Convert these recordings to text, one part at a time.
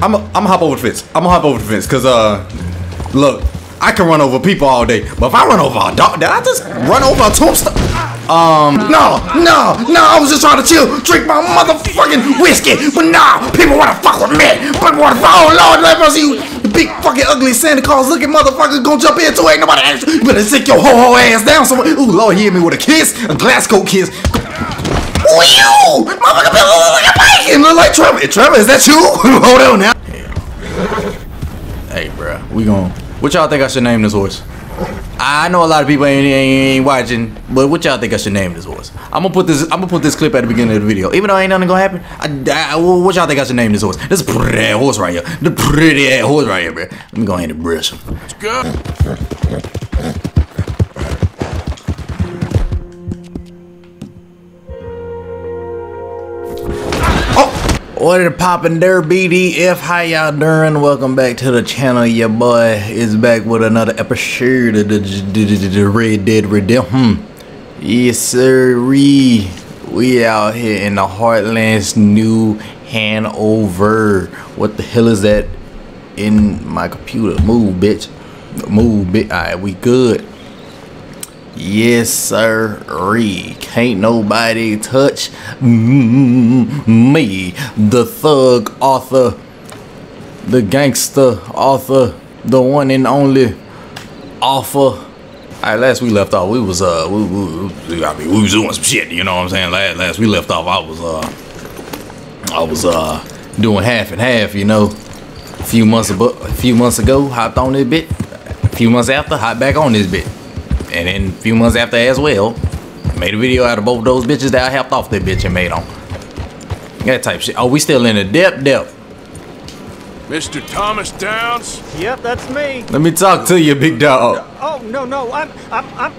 I'm a, I'm gonna hop over the fence. I'm gonna hop over the fence, cause uh, look, I can run over people all day, but if I run over a dog, did I just run over a tombstone? Um, no, no, no, I was just trying to chill, drink my motherfucking whiskey, but nah, people wanna fuck with me. People wanna oh lord, let me see you, big fucking ugly Santa Claus looking motherfucker gonna jump in too, ain't nobody ask you. Better sit your ho ho ass down somewhere. Ooh, lord, he hit me with a kiss, a Glasgow kiss. Who are you? Motherfucker, look like a bacon, look like Trevor. Trevor, is that you? Hold on now. Hey, bruh, we gon' What y'all think I should name this horse? I know a lot of people ain't, ain't, ain't watching, but what y'all think I should name this horse? I'm gonna put this. I'm gonna put this clip at the beginning of the video, even though ain't nothing gonna happen. I, I, what y'all think I should name this horse? This pretty ass horse right here. The pretty ass horse right here, bro. Let me go ahead and brush him. It's good. What poppin' there, BDF? How y'all doing? Welcome back to the channel. Your boy is back with another episode of the, Red Dead Redemption. Hmm. Yes, sir. We out here in the Heartlands, New Hanover. What the hell is that in my computer? Move, bitch. Move, bitch. Alright, we good. Yes, sir. Can't nobody touch me. The thug author, the gangster author, the one and only author. Alright, last we left off, we was uh, we, we, I mean, we was doing some shit. You know what I'm saying? Last, last we left off, I was uh, I was uh, doing half and half. You know, a few months ago, a few months ago, hopped on this bit. A few months after, hopped back on this bit and then a few months after as well, made a video out of both those bitches that I helped off that bitch and made on. That type shit. Oh, we still in the depth depth. Mr. Thomas Downs? Yep, that's me. Let me talk to you, big dog. Oh no no, I'm I'm I'm.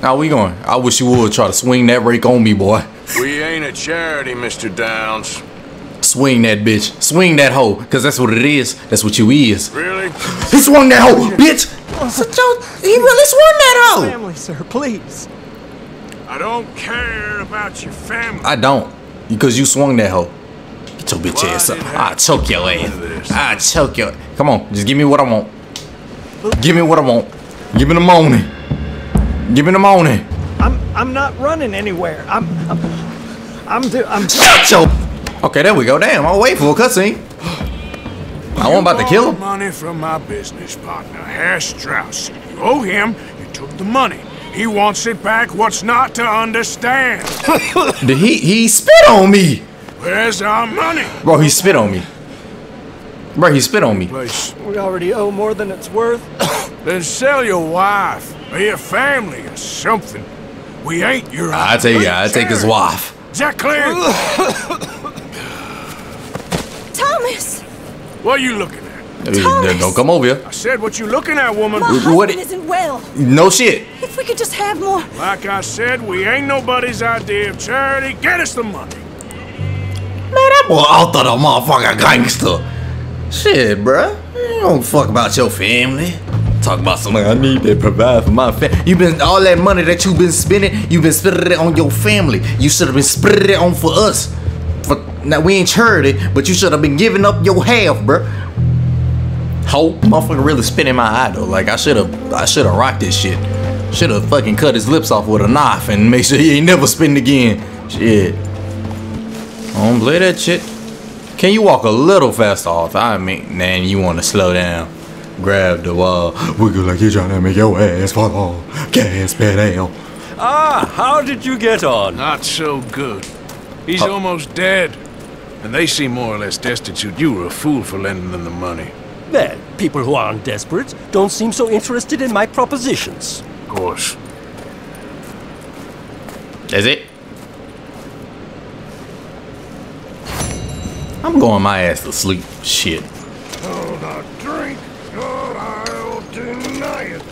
How we going? I wish you would try to swing that rake on me, boy. We ain't a charity, Mr. Downs. Swing that bitch. Swing that hoe. Cause that's what it is. That's what you is. Really? He swung that hoe, bitch! Such a- he really swung that hoe! Family, sir, please. I don't care about your family. I don't. Because you swung that hoe. Get your bitch Why ass up. I'll choke your to come to this? ass. I'll choke your Come on, just give me what I want. Give me what I want. Give me the money. Give me the money. I'm I'm not running anywhere. I'm I'm I'm do, I'm Shut your Okay, there we go. Damn, I'll wait for a cutscene. I wasn't about to kill him. money from my business partner, Herr Strauss. You owe him, you took the money. He wants it back. What's not to understand? Did he he spit on me. Where's our money? Bro, he spit on me. Bro, he spit on me. Place. we already owe more than it's worth. Then sell your wife or your family or something. We ain't your. I take I take his wife. Is that clear? Thomas! What are you looking at? Uh, Don't come over here. I said, what you looking at, woman? My husband what? isn't well. No shit. If we could just have more. Like I said, we ain't nobody's idea of charity. Get us the money. Man, that boy out there, the motherfucker gangster. Shit, bruh. You don't fuck about your family. Talk about something I need to provide for my family. You been all that money that you been spending, you been spending it on your family. You should have been spending it on for us. For now we ain't charity, but you should have been giving up your half, bruh. Ho, motherfucker really spinning my eye though. Like I should have, I should have rocked this shit. Should have fucking cut his lips off with a knife and make sure he ain't never spin again. Shit. I Don't play that shit. Can you walk a little faster off? I mean, man, you want to slow down. Grab the wall. Wiggle like you're trying to make your ass fall off. Gas pedal. Ah, how did you get on? Not so good. He's almost dead. And they seem more or less destitute. You were a fool for lending them the money. Well, people who aren't desperate don't seem so interested in my propositions. Of course. Is it? I'm going my ass to sleep. Shit. Hold a drink, or I'll deny it.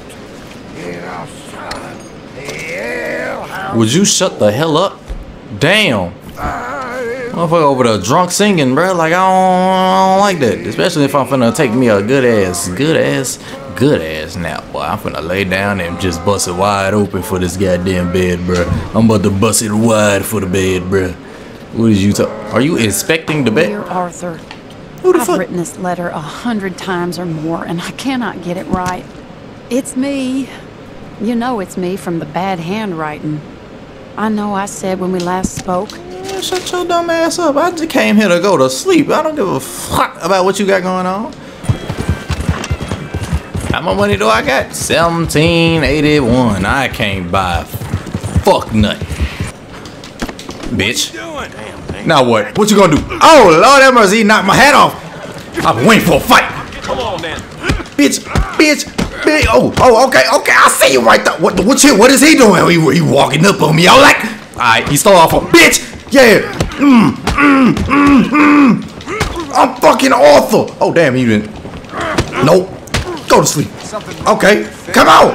Get outside. Yeah, Would you shut the hell up? Damn. Motherfucker over there drunk singing, bro. Like, I don't, I don't like that. Especially if I'm finna take me a good ass, good ass, good ass nap, boy. I'm finna lay down and just bust it wide open for this goddamn bed, bro. I'm about to bust it wide for the bed, bro. What is you talk? Are you inspecting the bed? Dear? Arthur, Who the I've fuck? written this letter a hundred times or more, and I cannot get it right. It's me. You know it's me from the bad handwriting. I know I said when we last spoke. Man, Shut your dumb ass up. I just came here to go to sleep. I don't give a fuck about what you got going on. How much money do I got? 1781. I can't buy fuck nothing. Bitch. Now what? What you gonna do? Oh, Lord have mercy, knocked my hat off. I've been waiting for a fight. Come on, man. Bitch, bitch, bitch. Oh, oh, okay, okay. I see you right there. What, what, you, what is he doing? He, he walking up on me. I like. All right, he stole off a bitch. Yeah. Mm, mm, mm, mm. I'm fucking awful. Oh, damn, you didn't. Nope. Go to sleep. Okay. Come on.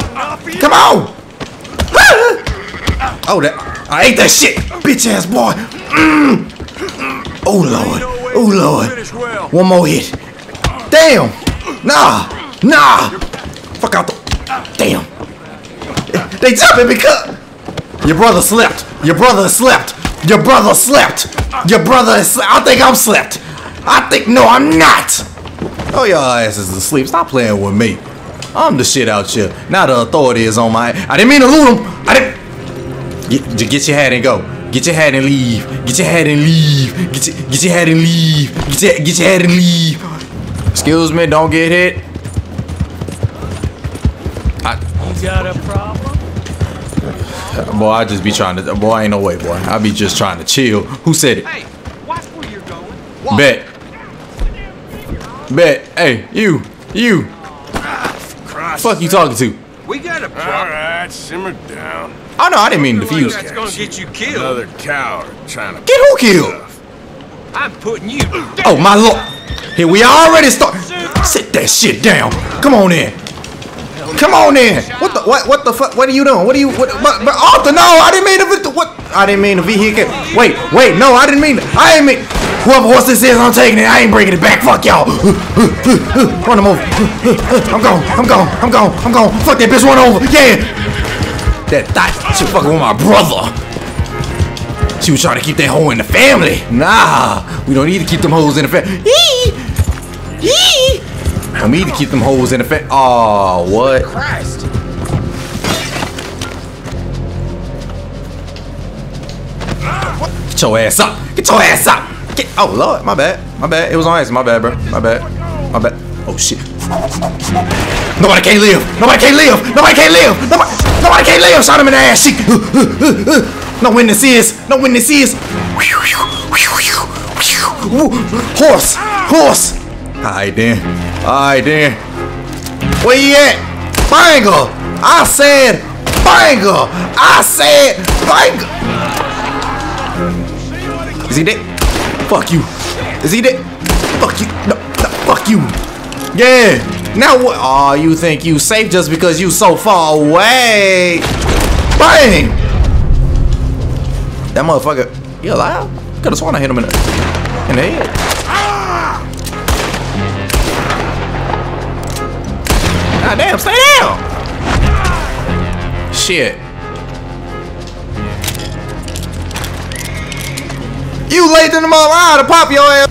Come on. Oh, that. I ate that shit. Bitch ass boy. Mm. Oh, Lord. Oh, Lord. One more hit. Damn. Nah. Nah. Fuck out the. Damn. They jumping because. Your brother slept. Your brother slept. Your brother slept. Your brother is. I think I'm slept. I think. No, I'm not. Oh, your asses asleep. Stop playing with me. I'm the shit out here. Now the authority is on my. I didn't mean to loot him. I didn't. Get, j- get your hat and go. Get your hat and leave. Get your hat and leave. Get your, get your hat and leave. Get your, get your hat and leave. Excuse me, don't get hit. I, You got a problem? Boy, I just be trying to. Boy, ain't no way, boy. I be just trying to chill. Who said it? Hey, watch where you're going. Bet. Bet. Hey, you. You. Christ. Fuck you talking to? We got a All problem. right, simmer down. Oh no, I didn't mean to defuse. That's gonna get you killed. Another coward trying to. Get who killed? I'm putting you. Oh my lord! Here we already start. Sit that shit down. Come on in. Come on in. What the what what the fuck? What are you doing? What are you? What? But, but Arthur, no! I didn't mean to. What? I didn't mean to vehicle. Wait, wait, no, I didn't mean. I didn't mean. Whoever horse this is, I'm taking it. I ain't bringing it back. Fuck y'all. Run him over. I'm gone. I'm gone. I'm gone. I'm gone. Fuck that bitch. Run over. Yeah. That thought she fucking with my brother. She was trying to keep that hoe in the family. Nah, we don't need to keep them hoes in the family. I need to keep them hoes in the family. Oh, what? Christ. Get your ass up. Get your ass up. Get. Oh, Lord. My bad. My bad. It was on accident. My bad, bro. My bad. My bad. Oh, shit. Nobody can't live. Nobody can't live. Nobody can't live. Nobody, nobody can't live. Shot him in the ass. Shit. No witnesses. No witnesses. Horse. Horse. Alright then. Alright then. Where you at? Banger. I said banger. I said banger. Is he dead? Fuck you. Is he dead? Fuck you. No, no, fuck you. Yeah. Now what? Oh, you think you safe just because you so far away? Bang! That motherfucker. He alive? Could have sworn I hit him in the in the head. God damn, stay down! Shit. You late in the mother line to pop your ass.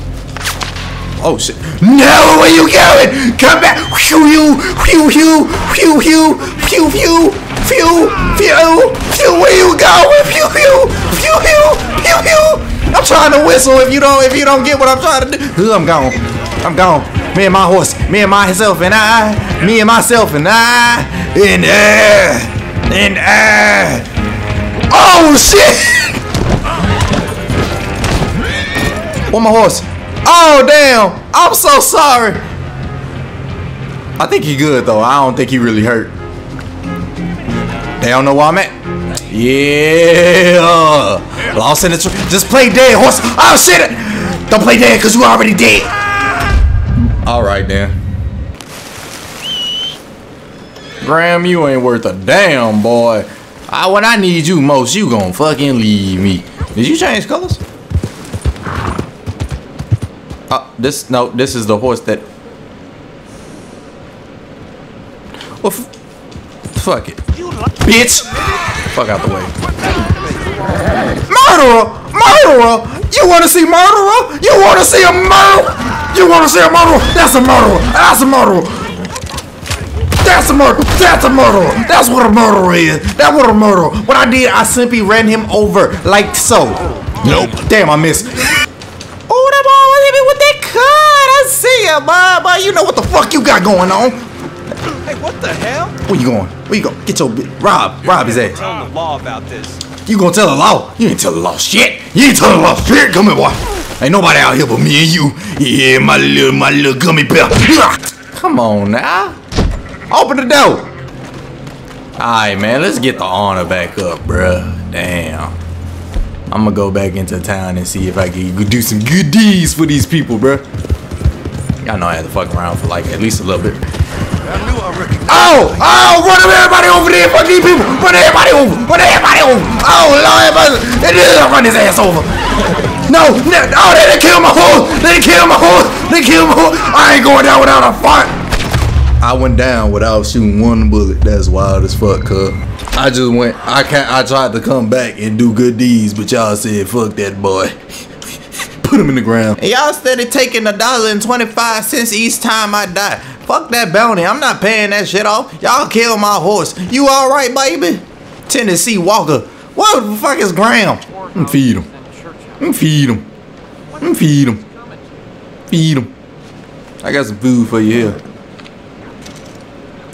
Oh shit. No, where you going? Come back. Phew, you. Phew, phew. Phew, phew. Phew, phew. Phew, phew. Phew, where you going? Phew, phew. Phew, phew. Phew, phew. I'm trying to whistle if you don't if you don't get what I'm trying to do. I'm gone. I'm gone. Me and my horse. Me and myself and I. Me and myself and I. And I. And I. Oh shit! Where my horse? Oh damn! I'm so sorry. I think he good though. I don't think he really hurt. They don't know where I'm at. Yeah. Lost in the Just play dead, horse. Oh shit! Don't play dead because you already dead. All right then. Graham, you ain't worth a damn, boy. I, when I need you most, you gonna fucking leave me. Did you change colors? Uh, this no, this is the horse that. Well, fuck it, bitch. Fuck out the way. Murderer, murderer. You wanna see murderer? You wanna see a murderer? You wanna see a murderer? That's a murderer. That's a murderer. That's a murder. That's a murderer. That's what a murderer is. That's what a murderer. What I did, I simply ran him over like so. Nope. Damn, I missed. Oh, that boy was hit me with that cut. I see ya, boy. Boy, you know what the fuck you got going on. Hey, what the hell? Where you going? Where you going? Get your bi- Rob. Rob his ass. Tell the law about this. You gonna tell the law? You ain't tell the law shit. You ain't tell the law shit. Come here, boy. Ain't nobody out here but me and you. Yeah, my little, my little gummy bear. Come on now. Open the door. Alright, man. Let's get the honor back up, bruh. Damn. I'm gonna go back into town and see if I can do some good deeds for these people, bruh. Y'all know I had to fuck around for like at least a little bit. Oh, oh, run everybody over there, fuck these people. Run everybody over, run everybody over. Oh, Lord, everybody, they just run his ass over. No, no, oh, they done killed my horse. They done killed my horse. They killed my horse. I ain't going down without a fight. I went down without shooting one bullet. That's wild as fuck, cuz. I just went, I can't, I tried to come back and do good deeds, but y'all said, fuck that boy. Put him in the ground. And y'all steady taking a dollar and 25 cents each time I die. Fuck that bounty. I'm not paying that shit off. Y'all kill my horse. You alright, baby? Tennessee Walker. What the fuck is Graham? I'm feed him. I'm feed him. I'm feed him. Feed him. I got some food for you here.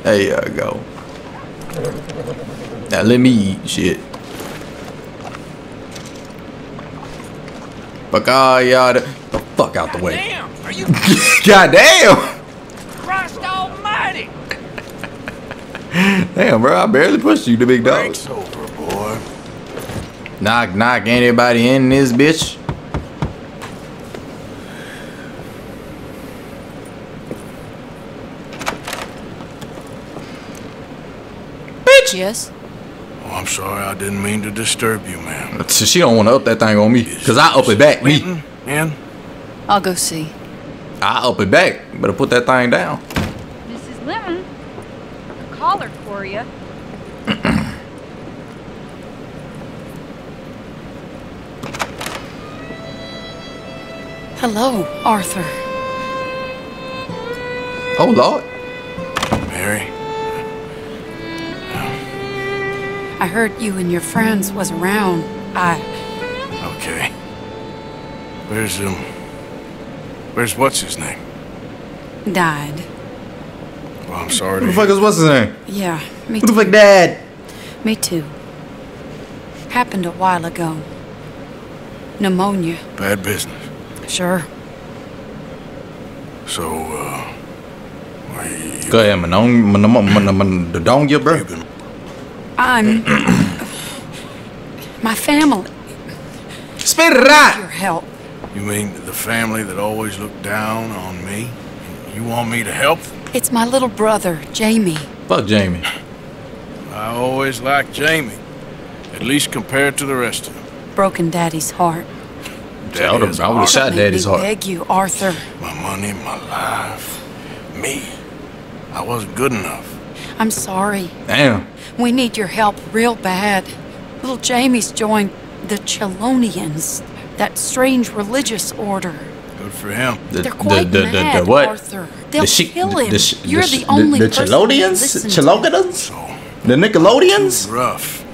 There you go. Now let me eat shit. Fuck all y'all. The the fuck out the way. Damn! Are you God damn. Christ Almighty? Damn, bro. I barely pushed you, the big dog. Break's over, boy. Knock, knock. Anybody in this bitch? Bitch. Yes? Oh, I'm sorry, I didn't mean to disturb you, ma'am. She don't want to up that thing on me, cause I up it back. Me, Clinton, in? I'll go see. I up it back. Better put that thing down. Mrs. Lemon, a collar for you. Hello, Arthur. Oh Lord. Mary? I heard you and your friends was around. I Okay. Where's, um... Where's what's his name? died. Well, I'm sorry Who the fuck is what's his name? Yeah, me Who the fuck dad? Me too. Happened a while ago. Pneumonia. Bad business. Sure. So, uh... You, Go ahead, man. Don't, man, man, man, man, don't get bro. you been... I'm. my family. Spit it Your help. You mean the family that always looked down on me? You want me to help? It's my little brother, Jamie. Fuck Jamie. I always liked Jamie. At least compared to the rest of them. Broken Daddy's heart. I would have, I would have shot Daddy's me heart. beg you, Arthur. My money, my life, me. I wasn't good enough. I'm sorry. Damn. We need your help real bad. Little Jamie's joined the Chelonians, that strange religious order. Good for him. The, They're quite the, the, the, mad, the what? Arthur. They'll the shi- kill the- him. the sh- You're sh- the only the, person to Chelonians? listen to. So, The Nickelodeons? rough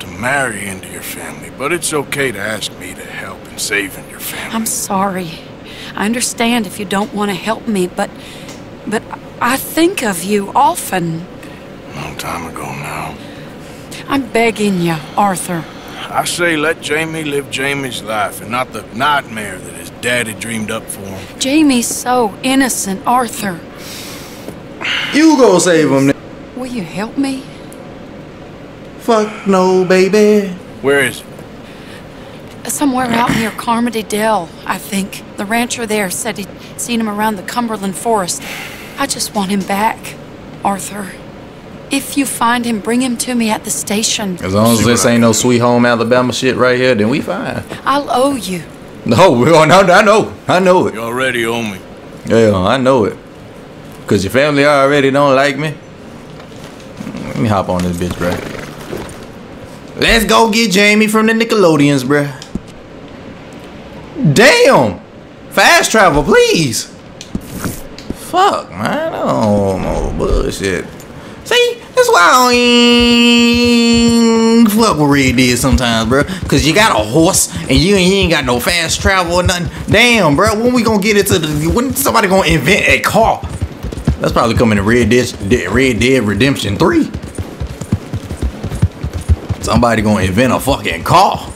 to marry into your family, but it's okay to ask me to help in saving your family. I'm sorry. I understand if you don't want to help me, but but I think of you often. Long time ago now. I'm begging you, Arthur. I say let Jamie live Jamie's life and not the nightmare that his daddy dreamed up for him. Jamie's so innocent, Arthur. You go save him. Will you help me? Fuck no, baby. Where is it? Somewhere out near Carmody Dell, I think. The rancher there said he'd seen him around the Cumberland Forest. I just want him back, Arthur. If you find him, bring him to me at the station. As long as this ain't no sweet home Alabama shit right here, then we fine. I'll owe you. No, we oh, no, I know. I know it. You already owe me. Yeah, I know it. Cause your family already don't like me. Let me hop on this bitch, bruh. Let's go get Jamie from the Nickelodeons, bruh. Damn! Fast travel, please! Fuck, man. I don't know. Bullshit. See, that's why I don't fuck with Red Dead sometimes, bro. Cause you got a horse and you, ain't got no fast travel or nothing. Damn, bro. When we gonna get into the? When somebody gonna invent a car? That's probably coming to Red Dead, Red Dead Redemption Three. Somebody gonna invent a fucking car.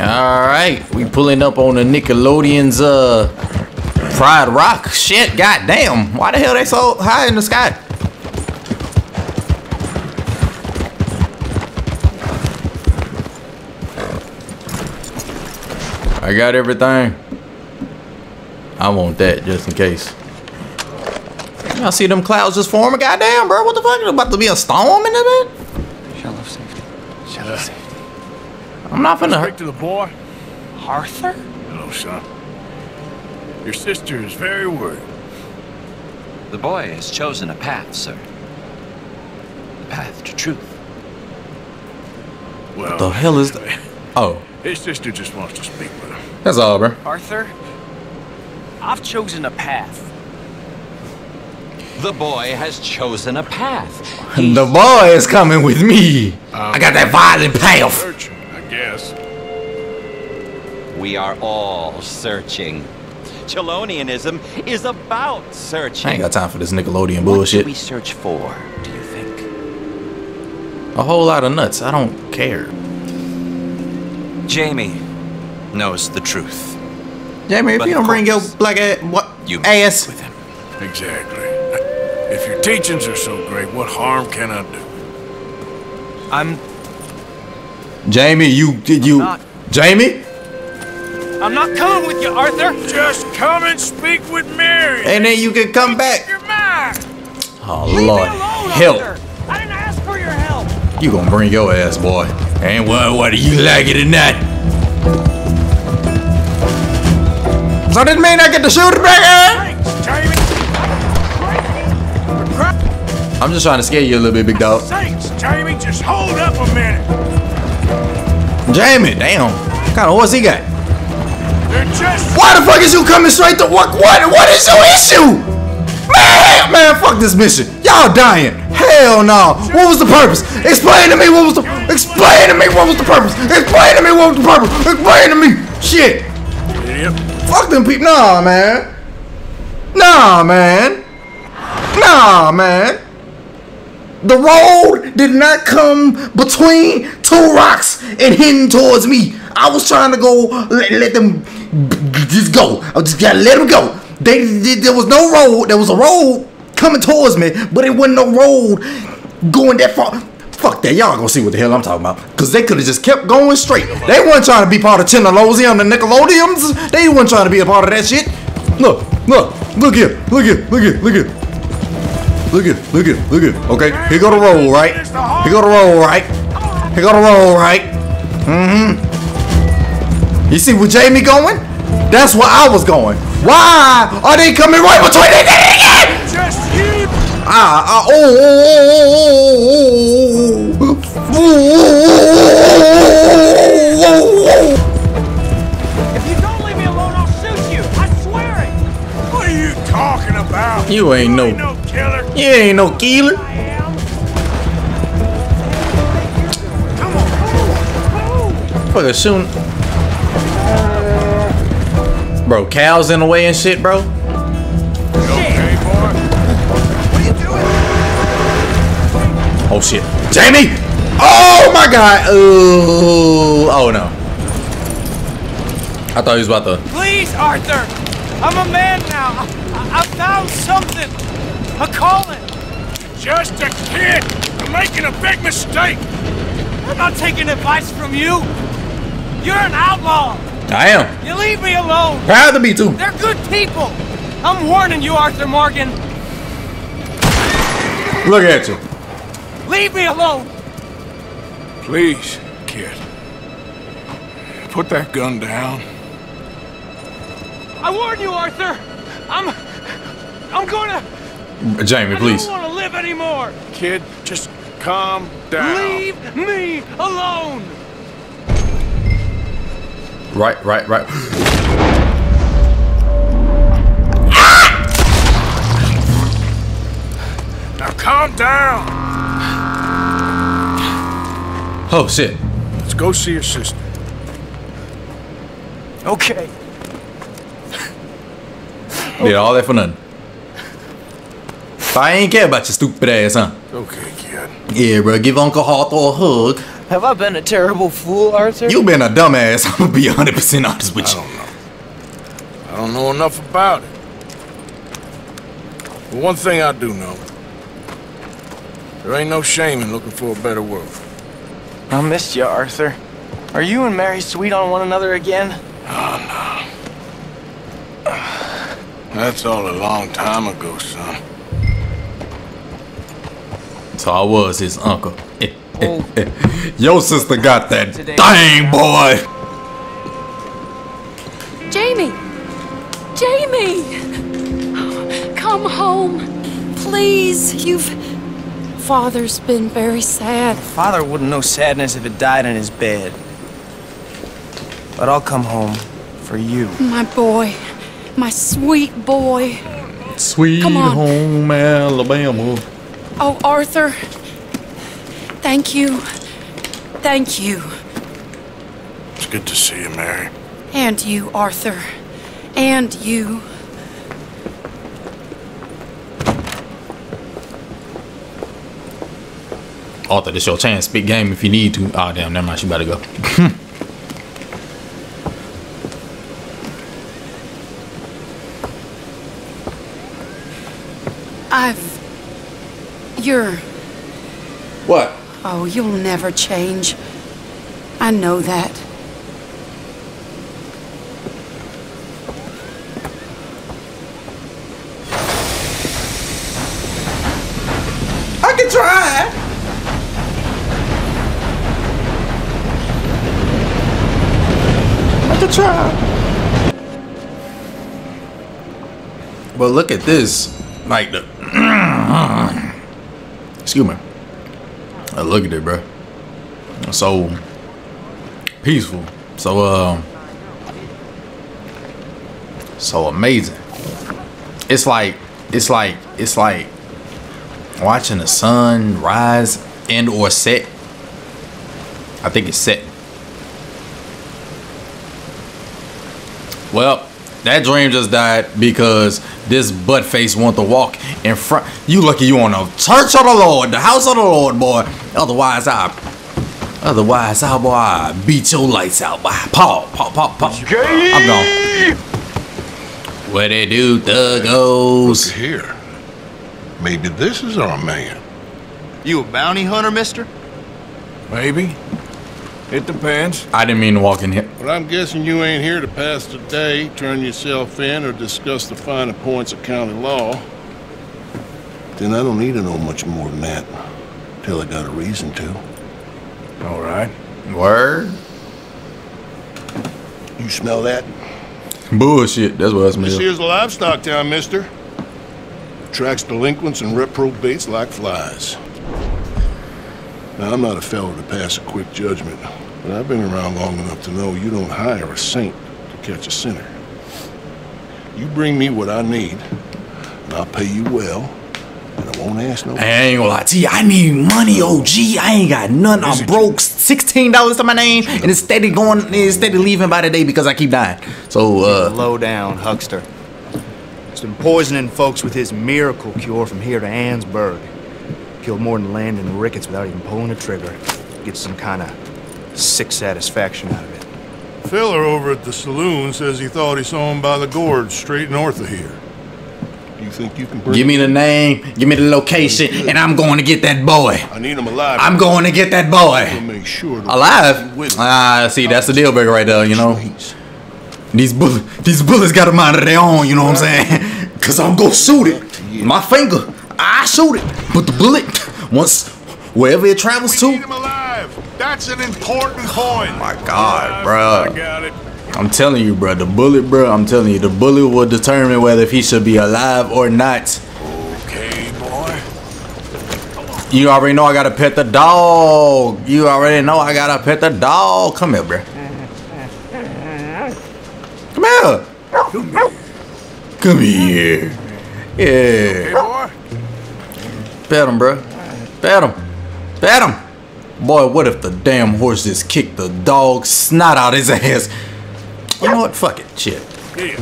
All right, we pulling up on the Nickelodeon's uh Pride Rock. Shit, goddamn. Why the hell they so high in the sky? I got everything. I want that just in case. Y'all see them clouds just forming? Goddamn, bro. What the fuck? Is about to be a storm in the bit? Shell of safety. Shell of safety. I'm not finna Speak hurt. to the boy. Arthur? Hello, son. Your sister is very worried. The boy has chosen a path, sir. The path to truth. Well, The hell is that? Oh, his sister just wants to speak with him. that's all, bro. Arthur? I've chosen a path. The boy has chosen a path. The boy is coming with me. I got that violent path. Searching, I guess. We are all searching. Chelonianism is about searching. I searching. ain't got time for this Nickelodeon bullshit. What do we search for, do you think? A whole lot of nuts. I don't care. Jamie knows the truth. Jamie, if But you don't bring your course, black ass, what You ass, with him. Exactly. If your teachings are so great, what harm can I do? I'm Jamie, you did you, not. Jamie, I'm not coming with you, Arthur! Just come and speak with Mary. and then you can come back. Your mind. Oh Leave Lord, me alone, help! Arthur! I didn't ask for your help! You gonna bring your ass, boy? And what? Whether you like it or not. So this mean I get to shoot it back? eh? Thanks, Jamie. For Christ's I'm just trying to scare you a little bit, big dog. sakes, Jamie, just hold up a minute. Jamie, damn, what kind of horse he got? Why the fuck is you coming straight to what? What? What is your issue? Man, man, fuck this mission. Y'all dying. Hell no. What was the purpose? Explain to me what was the. Explain to me what was the purpose. Explain to me what was the purpose. Explain to me. Shit. idiot. Fuck them people. Nah, man. Nah, man. Nah, man. The road did not come between two rocks and heading towards me. I was trying to go, let, let them just go. I just gotta let them go. They, they- there was no road. There was a road coming towards me, but it wasn't no road going that far. Fuck that. Y'all gonna see what the hell I'm talking about. Cause they could have just kept going straight. They weren't trying to be part of Tennolosium and the Nickelodeons. They weren't trying to be a part of that shit. Look, look, look here, look here, look here, look here. Look at, look at, look at. Okay, here go the roll, right? Here go the roll, right? Here go the roll, right? Mm-hmm. You see where Jamie going? That's where I was going. Why are they coming right between the Just you. Ah, ah, oh, oh, oh, oh, oh, oh, If you don't leave me alone, I'll shoot you! I swear it! What are you talking about? You ain't no- no killer. oh. You ain't no killer. I am! Bro, cows in the way and shit, bro. You okay, boy? What are you doing? Oh shit. Jamie! Oh my god! Ooh. Oh no. I thought he was about to. Please, Arthur! I'm a man now! I, I, I found something! A calling! Just a kid. You're making a big mistake. I'm not taking advice from you! You're an outlaw! I am. You leave me alone! Proud to be too. They're good people! I'm warning you, Arthur Morgan! Look at you. Leave me alone! Please, kid. Put that gun down. I warn you, Arthur! I'm... I'm gonna... Jamie, please. I don't want to live anymore! Kid, just calm down. Leave me alone! Right, right, right. Now calm down. Oh shit. Let's go see your sister. Okay. Did all that for nothing. I ain't care about your stupid ass, huh? Okay, kid. Yeah, bro. Give Uncle Arthur a hug. Have I been a terrible fool, Arthur? You've been a dumbass. I'm gonna be 100% honest with you. I don't know. I don't know enough about it. But one thing I do know. There ain't no shame in looking for a better world. I missed you, Arthur. Are you and Mary sweet on one another again? Oh, no. That's all a long time ago, son. So I was his uncle. Your sister got that Today- thing, boy. Jamie! Jamie! Come home. Please, you've. Father's been very sad. Father wouldn't know sadness if it died in his bed. But I'll come home for you. My boy. My sweet boy. Sweet Come on. home Alabama. Oh, Arthur. Thank you. Thank you. It's good to see you, Mary. And you, Arthur. And you. Arthur, this your chance. Big game if you need to. Oh, damn. Never mind. She better go. I've. You're. What? Oh, you'll never change. I know that. I can try. I can try. But look at this. Like the. Excuse me. Uh, look at it, bro. So peaceful. So um. so amazing. It's like it's like it's like watching the sun rise and or set. I think it's set. Well, that dream just died because this butt face want to walk in front. You lucky you on the church of the Lord, the house of the Lord, boy. Otherwise, I, otherwise, I boy, I beat your lights out, boy. Paw, paw, paw, paw. I'm gone. What they do, thuggos? Here. Maybe this is our man. You a bounty hunter, mister? Maybe. It depends. I didn't mean to walk in here. But I'm guessing you ain't here to pass the day, turn yourself in, or discuss the finer points of county law. Then I don't need to know much more than that. Till I got a reason to. All right. Word? You smell that? Bullshit. That's what I smell. This smell. here's a livestock town, mister. Attracts delinquents and reprobates like flies. Now, I'm not a fellow to pass a quick judgment, but I've been around long enough to know you don't hire a saint to catch a sinner. You bring me what I need, and I'll pay you well, and I won't ask no I ain't gonna lie to you. I need money, OG. I ain't got none. I'm broke. Sixteen dollars to my name, and it's steady going. It's steady leaving by the day because I keep dying. So, uh, Low down, huckster. He's been poisoning folks with his miracle cure from here to Annesburg. Killed more than Landon Ricketts without even pulling a trigger. Gets some kind of sick satisfaction out of it. Filler over at the saloon says he thought he saw him by the gorge straight north of here. Do you think you can bring give me the name, give me the location, and I'm going to get that boy. I need him alive. I'm going to get that to boy make sure alive. with Ah, see, that's the deal breaker right there. You know, these bullets, these bullets got a mind of their own. You know what I'm saying? Cause I'm gonna shoot it. My finger, I shoot it. But the bullet, once wherever it travels to, him alive. That's an important point. my God, I got it. I'm telling you, bro, the bullet, bro. I'm telling you, the bullet will determine whether if he should be alive or not. Okay, boy. You already know I gotta pet the dog. You already know I gotta pet the dog. Come here, bruh. Come here. Come here. Hey, Yeah. boy. Pet him, bruh. Pet him. Pet him. Boy, what if the damn horse just kicked the dog snot out his ass? You know what? Fuck it. Shit. Yeah.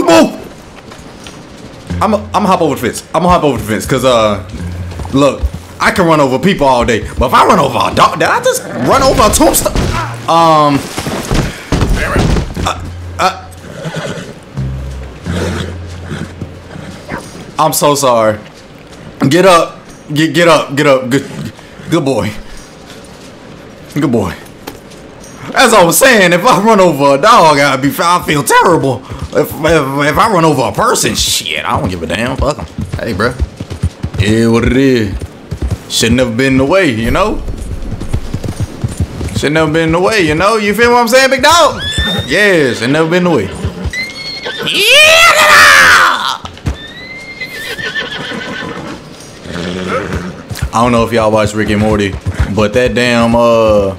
Move! I'm I'm gonna hop over the fence. I'm gonna hop over the fence because uh, look, I can run over people all day, but if I run over a dog, did I just run over a tombstone? Um. uh, uh, I'm so sorry. Get up. Get get up. Get up. Good good boy. Good boy. As I was saying, if I run over a dog, I'd be I feel terrible. If, if, if I run over a person, shit, I don't give a damn. Fuck 'em. Hey, bro. Yeah, what it is. Shouldn't have been in the way, you know. Shouldn't have been in the way, you know. You feel what I'm saying, big dog? Yeah, should never been in the way. I don't know if y'all watch Rick and Morty, but that damn uh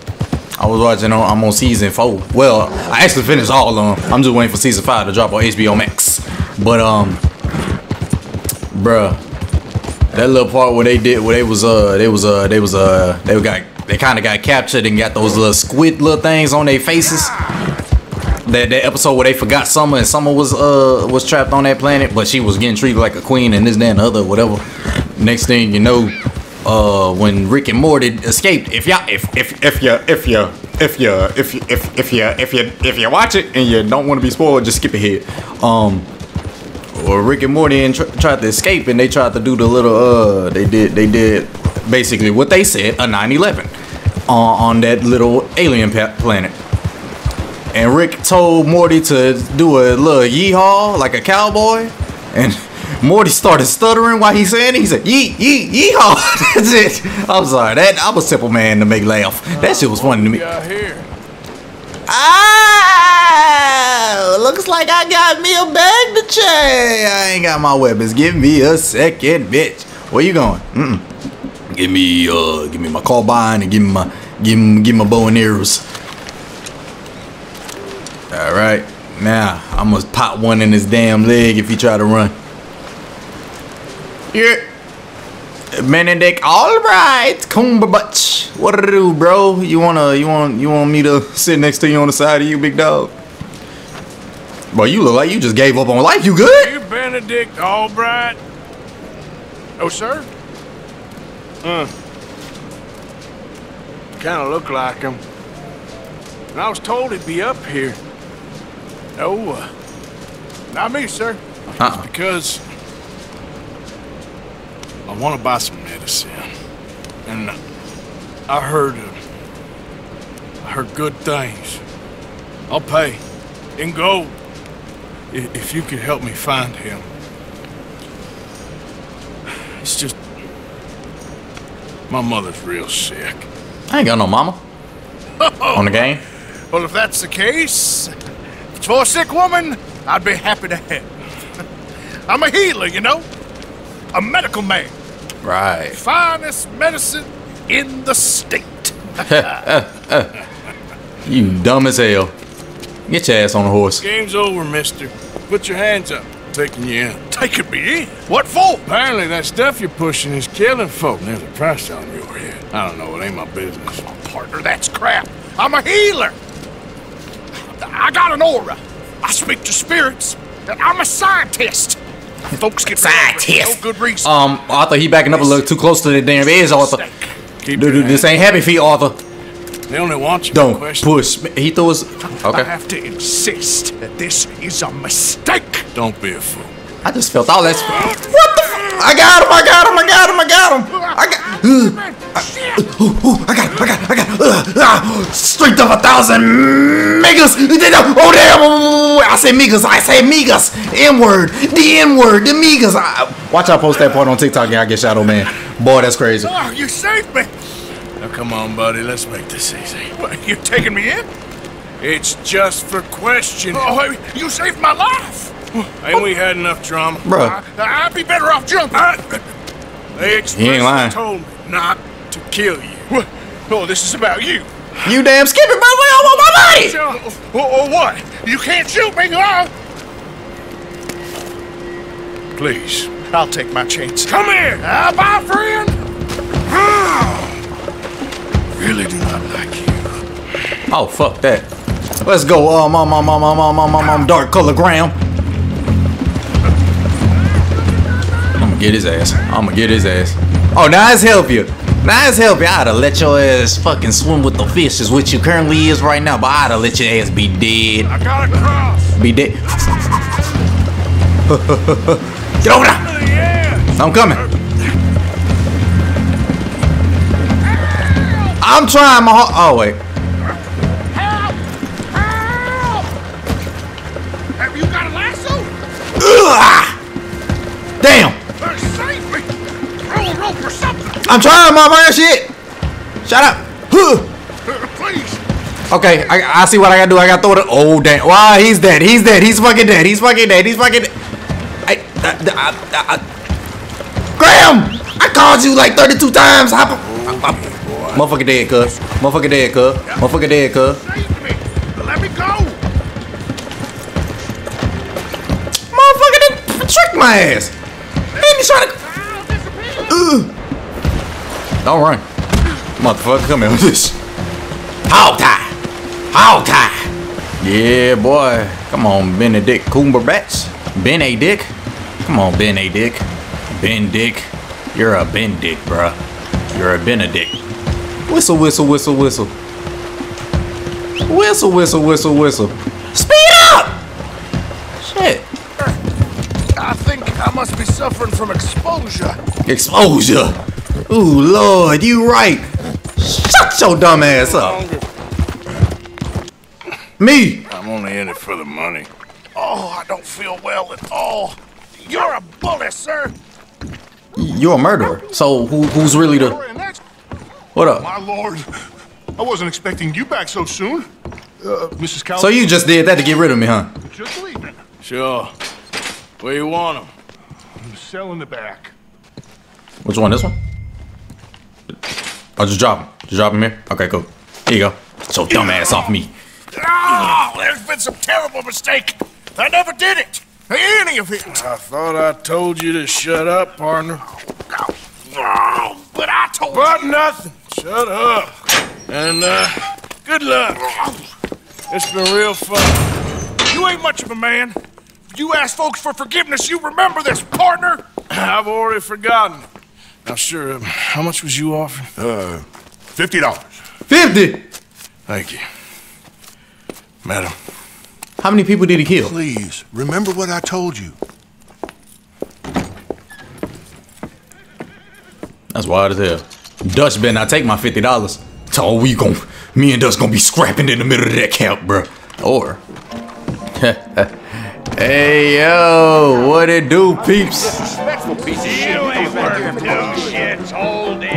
I was watching on I'm on season four. Well, I actually finished all of them. I'm just waiting for season five to drop on HBO Max. But um bruh, that little part where they did where they was uh they was uh they was uh they got they kinda got captured and got those little squid little things on their faces. That, that episode where they forgot Summer and Summer was uh was trapped on that planet, but she was getting treated like a queen and this, that, and the other, whatever. Next thing you know, uh when Rick and Morty escaped, if y'all if if if you if you if you if if if you if you if you watch it and you don't want to be spoiled, just skip ahead. Um or Rick and Morty and tr- tried to escape and they tried to do the little uh they did they did basically what they said a 9/11 on on that little alien planet. And Rick told Morty to do a little yeehaw like a cowboy and Morty started stuttering while he saying it. He said, "Yee yee yeehaw." That's it. I'm sorry. That I'm a simple man to make laugh. That shit was funny to me. Ah, looks like I got me a bag to check. I ain't got my weapons. Give me a second, bitch. Where you going? Mm-mm. Give me, uh, give me my carbine and give me my, give me, give me my bow and arrows. All right, now I'm gonna pop one in his damn leg if he try to run. Yeah. Benedict, all right, Cumberbatch. What to do, bro? You wanna, you want, you want me to sit next to you on the side of you, big dog? Boy, you look like you just gave up on life. You good? You Benedict Albright? Oh, sir? Huh. Kind of look like him. And I was told he'd be up here. No, uh, not me, sir. Uh-uh. Because I want to buy some medicine, and I heard, uh, I heard good things. I'll pay in gold if you could help me find him. It's just my mother's real sick. I ain't got no mama on the game. Well, if that's the case, if it's for a sick woman, I'd be happy to help. I'm a healer, you know, a medical man. Right. Finest medicine in the state. You dumb as hell. Get your ass on a horse. Game's over, mister. Put your hands up. Taking you in. Taking me in? What for? Apparently that stuff you're pushing is killing folk. There's a price on your head. I don't know. It ain't my business. Oh, partner, that's crap. I'm a healer. I got an aura. I speak to spirits. I'm a scientist. Folks get Scientist. No good reason. Um, Arthur, he backing up a little too close to the damn edge, Arthur. Dude, dude, this ain't happy feet, Arthur. They only want you Don't push. me. He threw his. I have to insist that this is a mistake. Don't be a fool. I just felt all that. What the? F- I got him! I got him! I got him! I got him! I got. Ooh, ooh, I got him! I got him! I got him! Uh, ah, strength of a thousand megas! Oh damn! I say megas! I say megas! N word! The N word! The megas! I, watch out! Post that part on TikTok and I get shadowbanned. Boy, that's crazy. Oh, you saved me. Now come on, buddy. Let's make this easy. What, you taking me in? It's just for questioning. Oh, you saved my life. Ain't we had enough drama? Bro. I, I'd be better off jumping. the He ain't expressly lying. told me not to kill you. What? Oh, this is about you. You damn skip it, bro. Where I want my money? Or, or what? You can't shoot me, huh? Please, I'll take my chance. come here. Ah, bye, friend. Really do not like you. Oh, fuck that. Let's go, um, um, um, um, um, um, um, um, dark color ground. Get his ass. I'm gonna get his ass. Oh, now it's help you. Now it's help you. I'd have let your ass fucking swim with the fishes, which you currently is right now, but I'd have let your ass be dead. I gotta cross. Be dead. Get over there. I'm coming. I'm trying my hard. Oh wait. Have you got a lasso? Damn. I'm trying, motherfucker. Shit. Shut up. Please. Okay, I, I see what I gotta do. I gotta throw the. Oh damn! Wow, he's dead. He's dead. He's fucking dead. He's fucking dead. He's fucking. Dead. I, I, I, I, I, Graham, I called you like 32 times. Hop, hop, hop. Oh, motherfucker dead, cuz. Motherfucker dead, cuz. Motherfucker dead, cuz. Let me go. Motherfucker trick my ass. And he's trying to. Ugh. Don't run. Motherfucker, come here with this. Hog tie. Hog tie. Yeah, boy. Come on, Benedict Cumberbatch. Ben A. Dick. Come on, Ben A. Dick. Ben Dick. You're a Ben Dick, bruh. You're a Benedict. Whistle, whistle, whistle, whistle. Whistle, whistle, whistle, whistle. Speed up! Shit. I think I must be suffering from exposure. Exposure. Ooh, Lord, you right. Shut your dumb ass up. Me. I'm only in it for the money. Oh, I don't feel well at all. You're a bully, sir. You're a murderer. So who, who's really the? What up? my lord. I wasn't expecting you back so soon. Uh, Mrs. Cal. So you just did that to get rid of me, huh? just leaving. Sure. Where you want him? The cell in the back. Which one? This one? I'll just drop him. Just drop him here. Okay, cool. Here you go. Get your dumb ass off me. Oh, there's been some terrible mistake. I never did it. Any of it. I thought I told you to shut up, partner. Oh, but I told But nothing. Shut up. And, uh, good luck. It's been real fun. you, you ain't much of a man. You ask folks for forgiveness, you remember this, partner. I've already forgotten. Now, sure, um, how much was you offering? Uh, fifty dollars. 50. Thank you. Madam. How many people did he kill? Please, remember what I told you. That's wild as hell. Dutch better not take my fifty dollars. It's all we gon' me and Dutch gonna be scrapping in the middle of that camp, bro. Or Hey yo, what it do, peeps?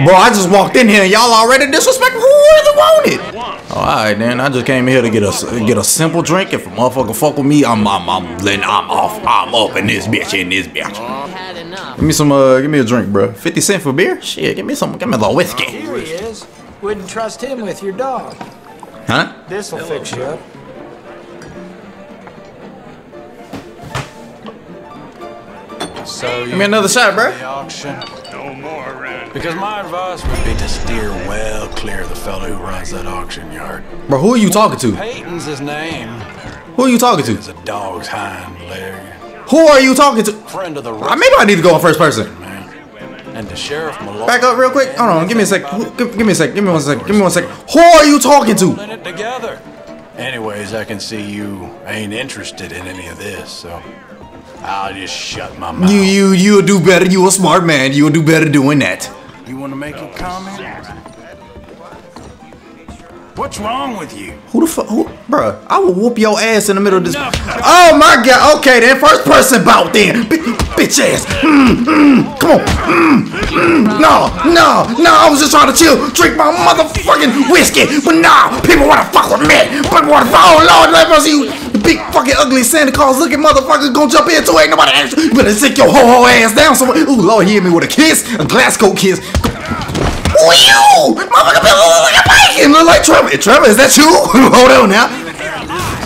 Bro, I just walked in here and y'all already disrespectful. Who really want it? Oh, alright then. I just came here to get a get a simple drink. If a motherfucker fuck with me, I'm I'm I'm letting I'm off. I'm up in this bitch in this bitch. Give me some uh give me a drink, bro. 50 cent for beer? Shit, give me some give me a little whiskey. Here he is. Wouldn't trust him with your dog. Huh? This'll fix you up. So Give me another shot, bro. The auction. No more around. Because my advice would be to steer well clear of the fellow who runs that auction yard. Bro, who are you talking to? Peyton's his name. Who are you talking to? It's a dog's hind leg. Who are you talking to? Friend of the Uh, Maybe I need to go in first person. man. And the sheriff Malloy. Back up real quick. Hold on. Give me a sec. Give, give me a sec. Give me one sec. Give me one sec. Who are you talking to? in it together. Anyways, I can see you ain't interested in any of this, so I'll just shut my mouth. You you you'll do better. You a smart man. You'll do better doing that. You want to make a comment? What's wrong with you? Who the fuck? Who, bruh, I will whoop your ass in the middle of this. Oh my god. Okay, then first person bout then. B- bitch ass. Mm, mm, come on. Mm, mm. No, no, no. I was just trying to chill, drink my motherfucking whiskey. But nah, people wanna fuck with me. People wanna fuck. Oh lord, let me see you. Big fucking ugly Santa Claus looking motherfucker gonna jump in too. Ain't nobody ask you. Better sit your ho ho ass down somewhere. Ooh, Lord, he hit me with a kiss, a Glasgow kiss. you? Motherfucker look like a bacon. Look like Trevor. Trevor, is that you? Hold on now.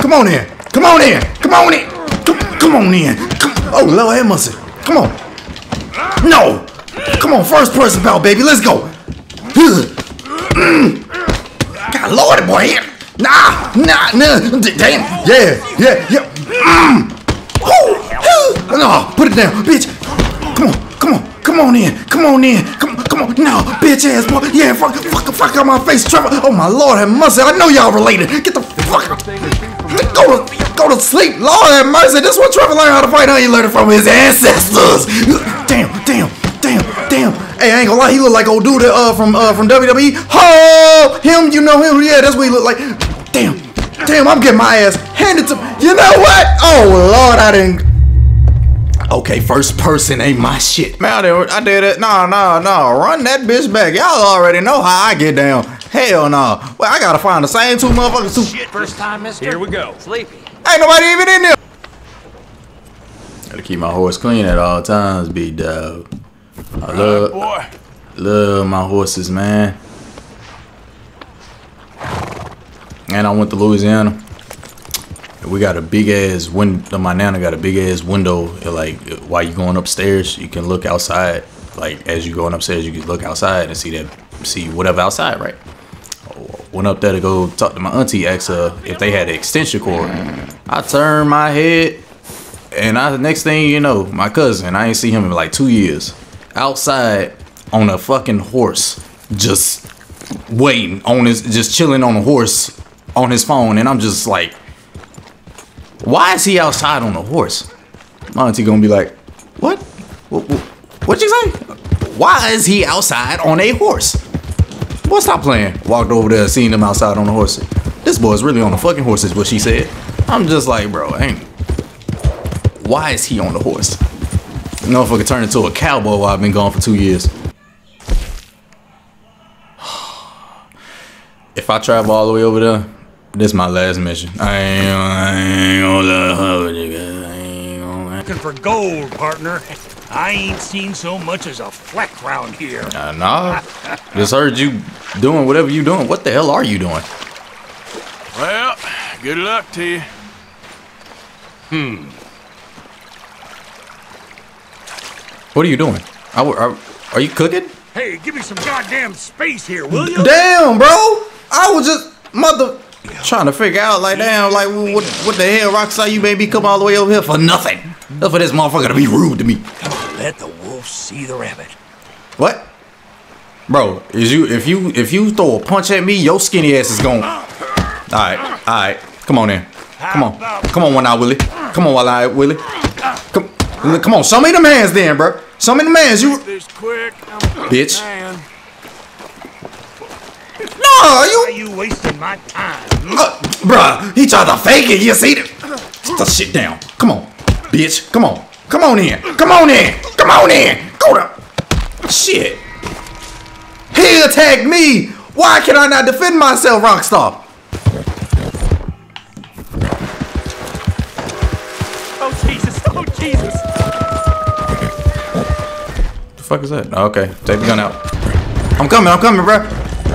Come on in. Come on in. Come on in. Come, come on in. Come, oh, Lord have mercy. Come on. No. Come on, first person bout, baby. Let's go. God, Lord, boy. Nah, nah, nah. Damn. Yeah, yeah, yeah. Mm. No, put it down, bitch. Come on, come on, come on in, come on in, come, come on. No, bitch ass boy. Yeah, fuck, fuck, fuck out my face, Trevor. Oh my Lord, have mercy. I know y'all related. Get the fuck. Go to, go to sleep. Lord have mercy. This is what Trevor learned how to fight. How he learned it from his ancestors. Damn, damn, damn, damn. Hey, I ain't gonna lie. He look like old dude uh, from uh, from WWE. Oh, him. You know him? Yeah, that's what he look like. Damn, damn. I'm getting my ass handed to. You know what? Oh Lord, I didn't. Okay, first person ain't my shit. Man, I did, I did it. No, no, no. Run that bitch back. Y'all already know how I get down. Hell no. Well, I gotta find the same two motherfuckers too. First time, mister? Here we go. Sleepy. Ain't nobody even in there. Gotta keep my horse clean at all times, big dog. I love, Boy, love my horses, man. And I went to Louisiana. We got a big ass window. My nana got a big ass window. Like while you going upstairs, you can look outside. Like as you going upstairs, you can look outside and see that, see whatever outside, right? Went up there to go talk to my auntie, ask her if they had an extension cord. I turned my head, and I next thing you know, my cousin, I ain't see him in like two years, outside on a fucking horse, just waiting on his, just chilling on a horse on his phone, and I'm just like, why is he outside on a horse? My auntie gonna be like, what? What? what what'd you say? Why is he outside on a horse? Boy, stop playing. Walked over there, seen him outside on the horse. This boy's really on the fucking horse, is what she said. I'm just like, bro, ain't. Why is he on the horse? Motherfucker turned into a cowboy while I've been gone for two years. If I travel all the way over there, this is my last mission. I ain't, I ain't gonna let her with you guys. I ain't gonna. Looking for gold, partner. I ain't seen so much as a fleck round here. Uh, nah, just heard you doing whatever you doing. What the hell are you doing? well, good luck to you. Hmm. What are you doing? I, are, are you cooking? Hey, give me some goddamn space here, will you? Damn, bro. I was just mother trying to figure out like damn like what what the hell Rockstar you made me come all the way over here for nothing. Just for this motherfucker to be rude to me. Let the wolf see the rabbit. What? Bro, is you if you if you throw a punch at me, your skinny ass is gone. Alright, alright. Come on in. Come on. Come on one eye Willie. Come on one eye Willie. Come come on, show me them hands then, bro. Me them hands. You quick. Bitch. Man. No, you Why you wasting my time? Uh, bruh, he tried to fake it. You see? Sit the shit down. Come on, bitch. Come on. Come on in. Come on in. Come on in. Go to. Shit. He attacked me. Why can I not defend myself, Rockstar? Oh Jesus! Oh Jesus! The fuck is that? Oh, okay, take the gun out. I'm coming. I'm coming, bruh.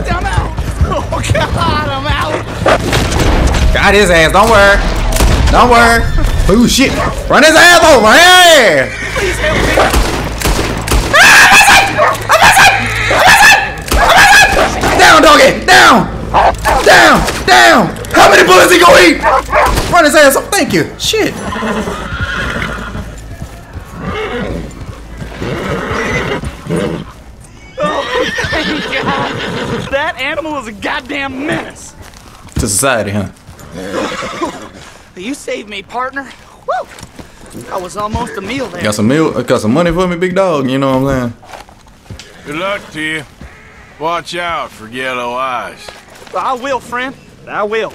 I'm out. Oh, God, I'm out. Got his ass. Don't worry. Don't worry. Oh shit. Run his ass over. Hey. Please help me. Down, doggy! Down! Down! Down! How many bullets he gonna eat? Run his ass up. Thank you. Shit. Thank God. That animal is a goddamn menace. To society, huh? You saved me, partner. Woo! I was almost a meal there. Got some meal, got some money for me, big dog. You know what I'm saying? Good luck to you. Watch out for yellow eyes. I will, friend. I will.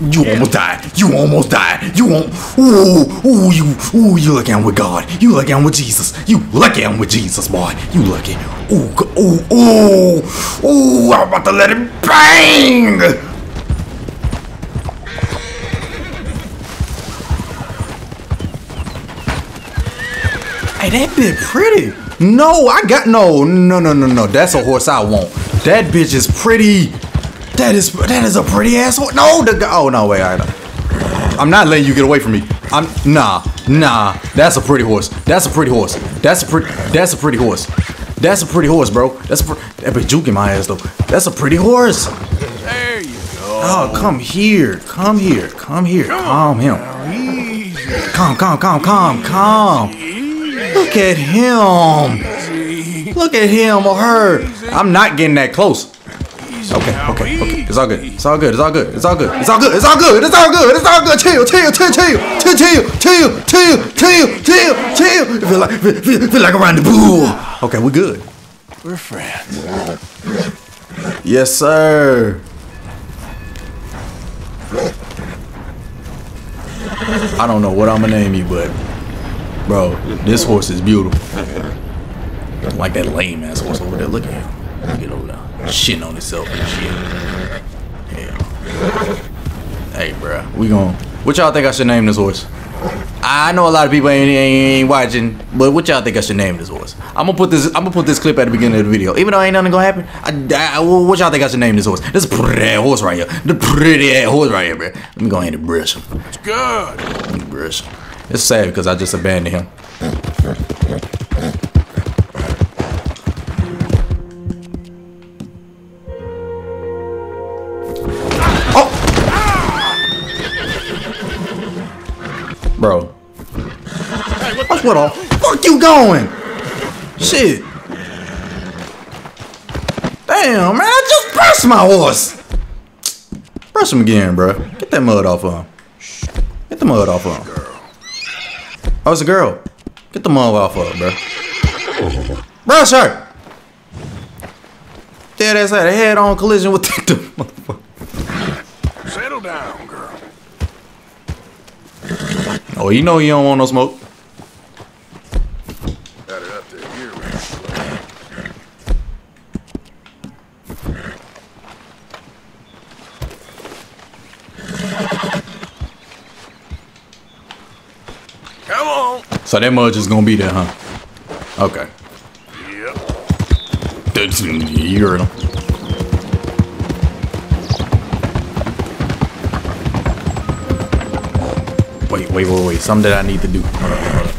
You almost died. You almost died. You won't. Ooh, ooh, you, ooh, you I'm with God. You I'm with Jesus. You lucky I'm with Jesus, boy. You lucky. Ooh, ooh, ooh, ooh, I'm about to let it bang. Hey, that bitch pretty. No, I got no, no, no, no, no. That's a horse I want. That bitch is pretty. That is that is a pretty ass horse. No, the guy. Oh no, wait, I. I'm not letting you get away from me. I'm nah, nah. That's a pretty horse. That's a pretty horse. That's a pretty. That's a pretty horse. That's a pretty horse, bro. That's a that bitch juking my ass though. That's a pretty horse. There you go. Oh, come here, come here, come here. Calm him. Calm, calm, calm, calm, calm. Look at him. Look at him or her. I'm not getting that close. Okay, okay, okay. It's all good. It's all good. It's all good. It's all good. It's all good. It's all good. It's all good. It's all good. Chill, chill, chill, chill, chill, chill, chill, chill, chill, chill, chill. Feel like feel, feel, feel like around the pool. Okay, we're good. We're friends. Yes, sir. I don't know what I'm gonna name you, but bro, this horse is beautiful. Like that lame ass horse over there. Look at him. At over there. Shitting on himself and shit. Hell. Hey, bro, we gon' What y'all think I should name this horse? I know a lot of people ain't, ain't, ain't watching, but what y'all think I should name this horse? I'm gonna put this. I'm gonna put this clip at the beginning of the video, even though ain't nothing gonna happen. I, I, what y'all think I should name this horse? This pretty ass horse right here. The pretty ass horse right here, bro. Let me go ahead and brush him. It's good. Let me brush him. It's sad because I just abandoned him. What the fuck you going? Shit. Damn, man, I just brushed my horse. Brush him again, bro. Get that mud off of him. Get the mud off of him. Oh, it's a girl. Get the mud off of her, bro. Brush her. Dead ass had a head on collision with the motherfucker. Settle down, girl. Oh, you know you don't want no smoke. Got it up to here, man. Come on. So that mud is gonna be there, huh? Okay. Yep. That's- You heard him. Wait, wait, wait, wait. Something that I need to do. Hold on, hold on.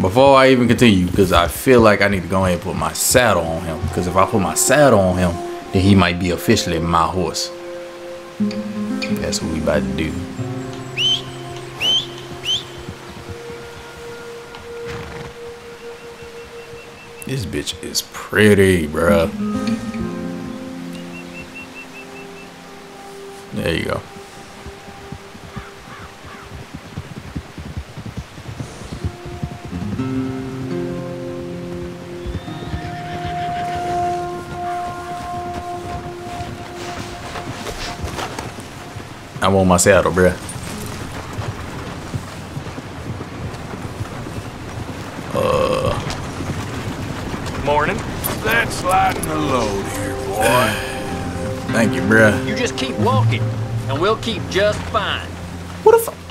Before I even continue, because I feel like I need to go ahead and put my saddle on him. Because if I put my saddle on him, then he might be officially my horse. That's what we about to do. This bitch is pretty, bruh. There you go. I want my saddle, bruh. Bruh. You just keep walking, and we'll keep just fine. What the f-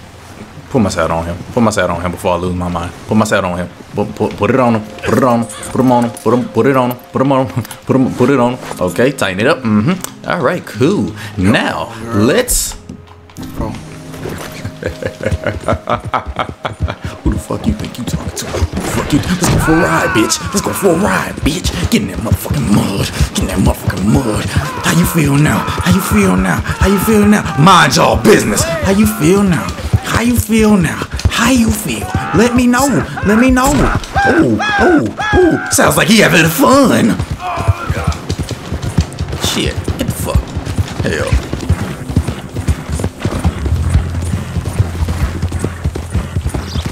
Put my saddle on him. Put my saddle on him before I lose my mind. Put my saddle on him. Put, put, put it on him. Put it on him. Put him on him. Put him. Put it on him. Put him on him. Put him. Put it on him. Okay, tighten it up. Mm-hmm. All right, cool. Now let's. Who the fuck you think you talking to? Who the fuck you? Let's go for a ride, bitch. Let's go for a ride, bitch. Get in that motherfucking mud. That motherfucking mud. How you feel now? How you feel now? How you feel now? Mind y'all business. How you feel now? How you feel now? How you feel? Let me know. Let me know. Oh, oh, oh. Sounds like he having fun. Shit. Get the fuck. Hell.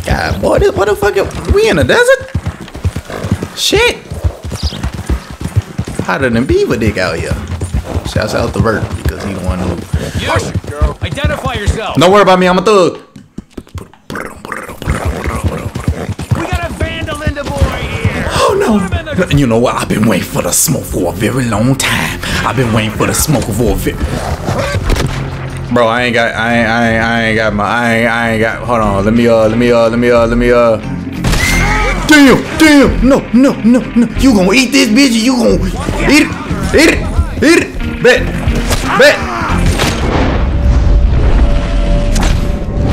God, boy, this what the fuck? We in the desert? Shit. Hotter than beaver dick out here. Shouts out to Vert because he the one who. You, girl, identify yourself. Don't worry about me. I'm a thug. We got a vandal in the boy here. Oh no! You know what? I've been waiting for the smoke for a very long time. I've been waiting for the smoke for a very. Bro, I ain't got, I ain't, I ain't, I ain't got my, I ain't, I ain't got. Hold on, let me, uh, let me, uh, let me, uh, let me, uh. Damn, damn, no, no, no, no. You gonna eat this bitch? You gonna eat it, eat it, eat it. Bet, bet.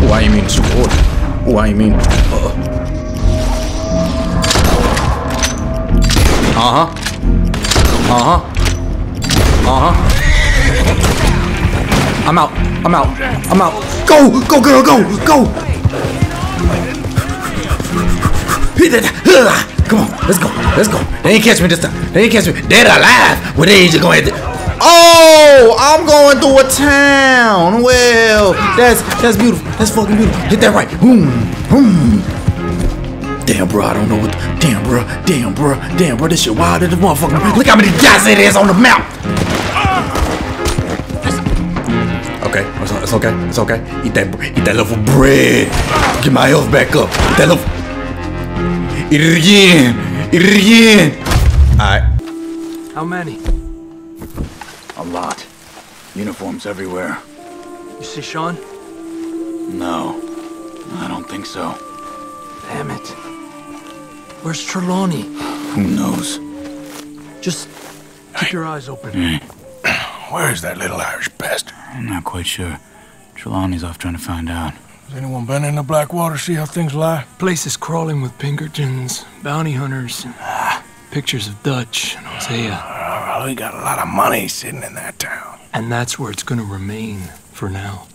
Oh, I ain't mean order. Oh, I ain't mean. Uh. Uh huh. Uh huh. Uh huh. I'm out. I'm out. I'm out. Go, go, girl, go, go. Come on, let's go, let's go. They ain't catch me this time. They ain't catch me. Dead or alive. Well, they ain't just gonna. Oh, I'm going through a town. Well, that's that's beautiful. That's fucking beautiful. Hit that right. Boom, boom. Damn, bro, I don't know what. The, damn, bro, damn, bro, damn, bro. This shit wild as a motherfucker. Look how many dots it is on the map. Okay, it's, okay, it's okay. Eat that, eat that little bread. Get my health back up. That little. Eat it again. Eat it again. All right. How many? A lot. Uniforms everywhere. You see Sean? No, I don't think so. Damn it. Where's Trelawney? Who knows? Just keep your eyes open. Where's that little Irish bastard? I'm not quite sure. Trelawney's off trying to find out. Has anyone been in the Blackwater, see how things lie? Place is crawling with Pinkertons, bounty hunters, and ah. pictures of Dutch and Hosea. Ah, well, we got a lot of money sitting in that town. And that's where it's gonna remain for now.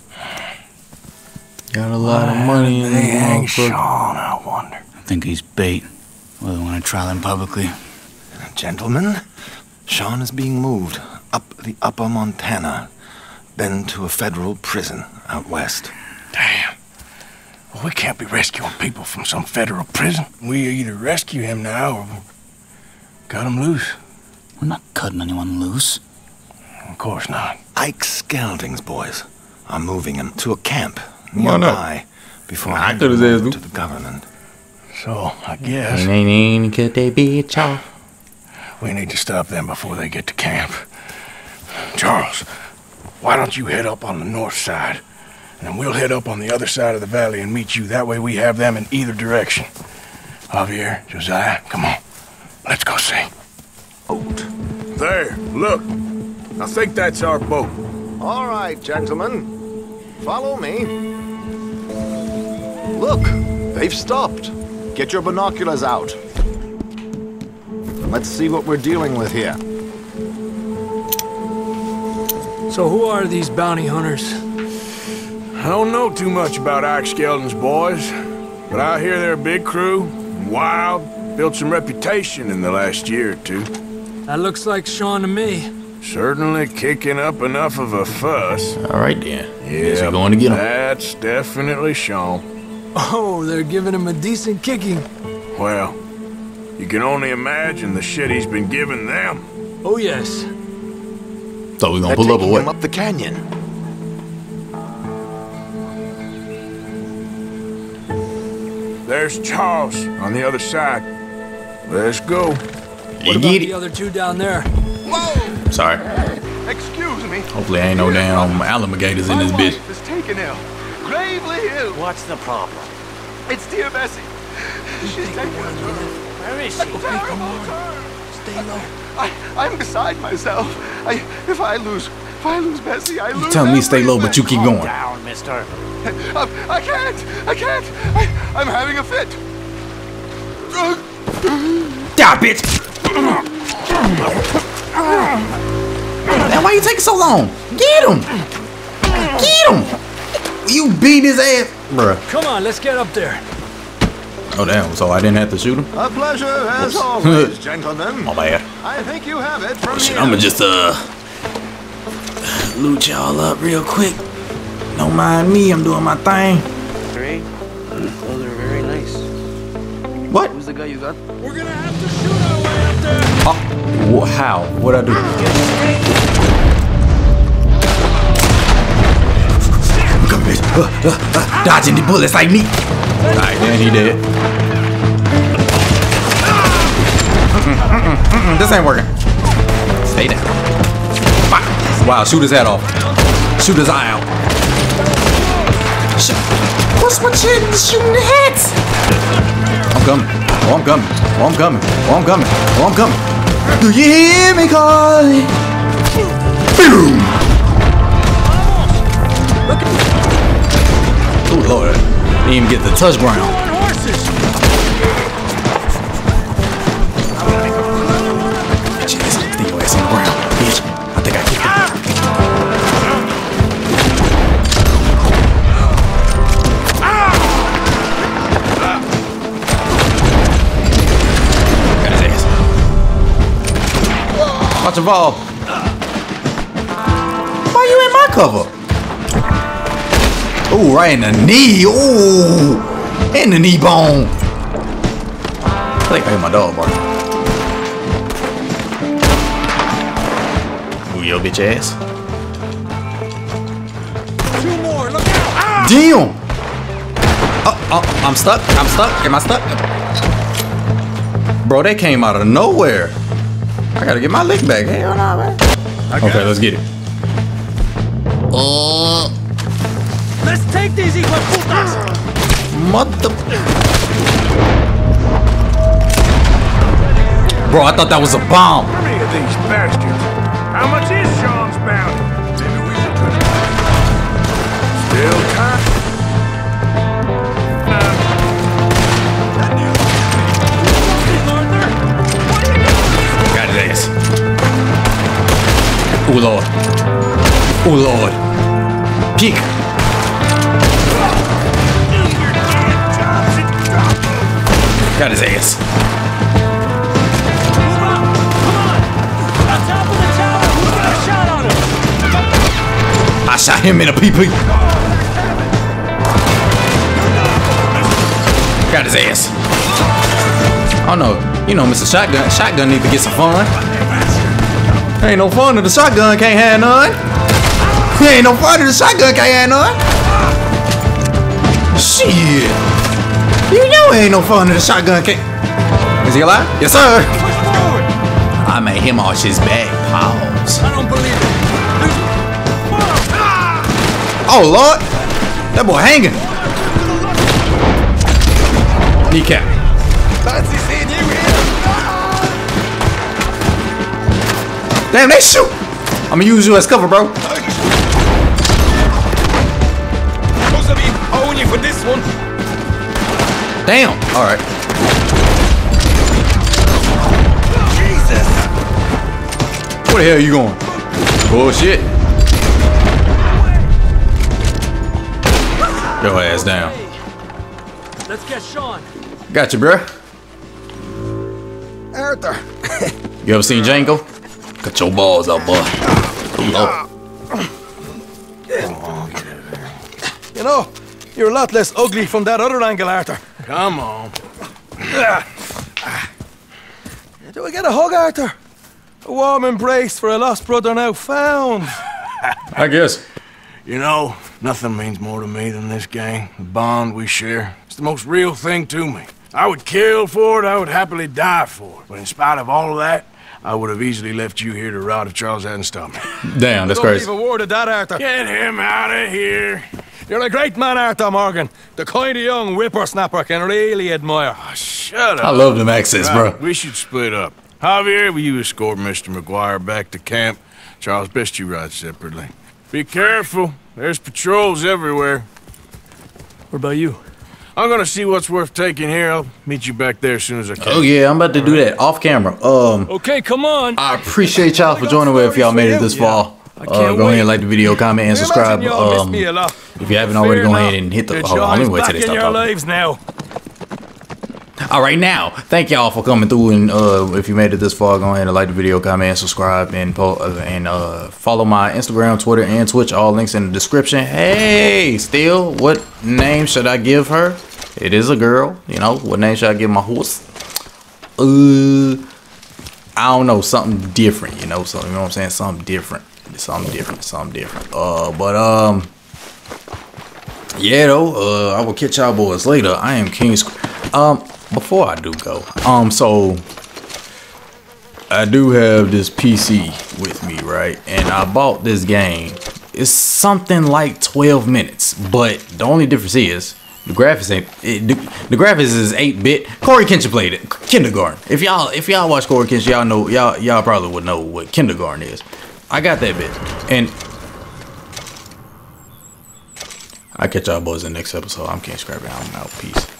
Got a lot of money in They this hang. Sean, I wonder. I think he's bait. Well, they want to trial him publicly. Gentlemen, Sean is being moved up the upper Montana, then to a federal prison out west. Damn. Well, we can't be rescuing people from some federal prison. We either rescue him now or we cut him loose. We're not cutting anyone loose. Of course not. Ike Skelding's boys are moving him to a camp Why not? nearby before I handing could have him said over Lou. to the government. So, I guess And ain't ain't cut that bitch off. we need to stop them before they get to camp. Charles, why don't you head up on the north side? And then we'll head up on the other side of the valley and meet you. That way we have them in either direction. Javier, Josiah, come on. Let's go see. Boat. There, look. I think that's our boat. All right, gentlemen. Follow me. Look, they've stopped. Get your binoculars out. Let's see what we're dealing with here. So who are these bounty hunters? I don't know too much about Ike Skelding's boys, but I hear they're a big crew, wild, built some reputation in the last year or two. That looks like Sean to me. Certainly kicking up enough of a fuss. All right then. Guess Yeah, we're going to get him. That's definitely Sean. Oh, they're giving him a decent kicking. Well, you can only imagine the shit he's been giving them. Oh, yes. So we gonna They're pull up or taking what? him up the canyon. There's Charles on the other side. Let's go. What about the other two down there? Whoa! Sorry. Excuse me. Hopefully ain't no damn alligators in this My bitch. wife is taken ill. Gravely ill. What's the problem? It's dear Bessie. She's taken ill. Where is she? Terrible turn. Stay low. I, I'm beside myself. I, if I lose, if I lose Bessie, I lose. Telling me stay low, but you keep going. down, mister. I, I can't. I can't. I, I'm having a fit. Die, bitch! Man, why you taking so long? Get him! Get him! You beat his ass, bruh. Come on, let's get up there. Oh damn! So I didn't have to shoot him. A pleasure as Whoops. always, gentlemen. My bad. I think you have it from Shit, here. I'ma just uh loot y'all up real quick. Don't mind me, I'm doing my thing. Three. Those are very nice. What? Who's the guy you got? We're gonna have to shoot our way up there. Oh, wha- how? What'd I do? Come bitch. Uh, uh, uh, dodging the bullets like me. Alright, then he dead. Mm-mm, mm-mm, mm-mm, this ain't working. Stay down. Wow. Wow, shoot his head off. Shoot his eye out. What's with you shooting the heads? I'm coming. Oh, I'm coming. Oh, I'm coming. Oh, I'm coming. Oh, I'm coming. Do you hear me calling? Boom! Oh, Lord. Didn't even get the touch ground. Watch him fall. Why you in my cover? Ooh, right in the knee. Ooh, in the knee bone. I think I hit my dog, bro. Ooh, your bitch ass. Two more, look out! Ah! Damn! Oh, oh, I'm stuck. I'm stuck. Am I stuck? Bro, they came out of nowhere. I gotta get my lick back. Hell no, man. Okay, let's get it. Uh, Let's take these hijo de putas! mother. Bro, I thought that was a bomb. Oh lord. Peek. Got his ass. I shot him in a PP. Got his ass. Oh no, you know, Mr. Shotgun, Shotgun need to get some fun. Ain't no fun if the shotgun can't have none. Ain't no fun if the shotgun can't have none. Shit. You know ain't no fun if the shotgun can't. Is he alive? Yes, sir. I made him arch his back. Pause. I don't believe it. Oh Lord, that boy hanging. Kneecap. Fancy seeing you here. Damn, they shoot. I'm gonna use you as cover, bro. Damn. All right. Jesus. Where the hell are you going? Bullshit. Your ass down. Let's get Sean. Got you, bruh. Arthur. You ever seen Django? Cut your balls out, boy. Ooh, Lord. You know, you're a lot less ugly from that other angle, Arthur. Come on. Ah. Do we get a hug, Arthur? A warm embrace for a lost brother now found. I guess. You know, nothing means more to me than this gang, the bond we share. It's the most real thing to me. I would kill for it, I would happily die for it. But in spite of all of that, I would have easily left you here to rot if Charles hadn't stopped me. Damn, that's Don't crazy. leave a word of that, Arthur. Get him out of here. You're a great man, Arthur Morgan. The kind of young whippersnapper can really admire. Shut up. I love them accents, Right, bro. We should split up. Javier, will you escort Mr. MacGuire back to camp? Charles, best you ride separately. Be careful. There's patrols everywhere. What about you? I'm gonna see what's worth taking here. I'll meet you back there as soon as I can. Oh yeah, I'm about to do that off camera. Um, Okay, come on. I appreciate y'all for joining with if y'all made it this far. Uh, can't go ahead and like the video, comment, and subscribe. Um, me a lot. if you haven't already, go ahead and hit the. Hold on, let me wait till they stop your talking. lives now. All right, now, thank y'all for coming through. And uh, if you made it this far, go ahead and like the video, comment, subscribe, and po- uh, and uh, follow my Instagram, Twitter, and Twitch. All links in the description. Hey, still, what name should I give her? It is a girl. You know, what name should I give my horse? Uh, I don't know, something different. You know, so you know what I'm saying? Something different something different, something different. Uh, but um, yeah though. Uh, I will catch y'all boys later. I am King. Um, before I do go, um, so I do have this PC with me, right? And I bought this game. It's something like 12 minutes, but the only difference is the graphics ain't it, the, the, graphics is 8 bit. Cory Kenshin played it. Kindergarten. If y'all if y'all watch Cory Kenshin, y'all know y'all y'all probably would know what kindergarten is. I got that bitch. And I catch y'all boys in the next episode. I'm King Scrappy. I'm out. Peace.